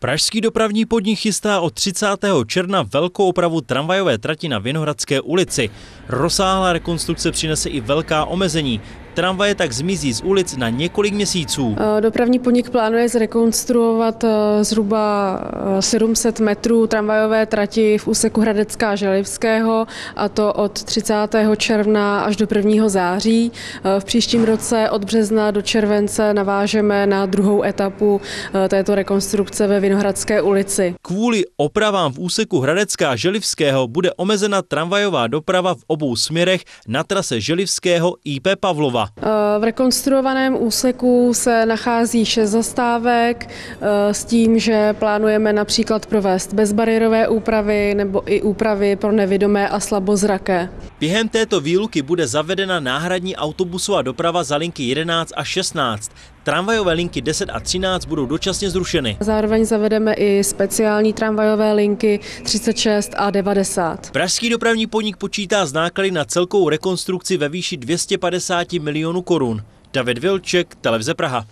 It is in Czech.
Pražský dopravní podnik chystá od 30. června velkou opravu tramvajové trati na Vinohradské ulici. Rozsáhlá rekonstrukce přinese i velká omezení. Tramvaje tak zmizí z ulic na několik měsíců. Eh, dopravní podnik plánuje zrekonstruovat eh, zhruba 700 eh, metrů tramvajové trati v úseku Hradecká Želivského a to od 30. června až do 1. září. V příštím roce od března do července navážeme na druhou etapu této rekonstrukce ve Vinohradské ulici. Kvůli opravám v úseku Hradecká Želivského bude omezena tramvajová doprava v obou směrech na trase Želivského IP Pavlova. V rekonstruovaném úseku se nachází šest zastávek eh, s tím, že plánujeme například provést bezbariérové úpravy nebo i úpravy pro nevidomé a slabozraké. Během této výluky bude zavedena náhradní autobusová doprava za linky 11 a 16. Tramvajové linky 10 a 13 budou dočasně zrušeny. Zároveň zavedeme i speciální tramvajové linky 36 a 90. Pražský dopravní podnik počítá z náklady na celkovou rekonstrukci ve výši 250 milionů korun. David Vilček, Televize Praha.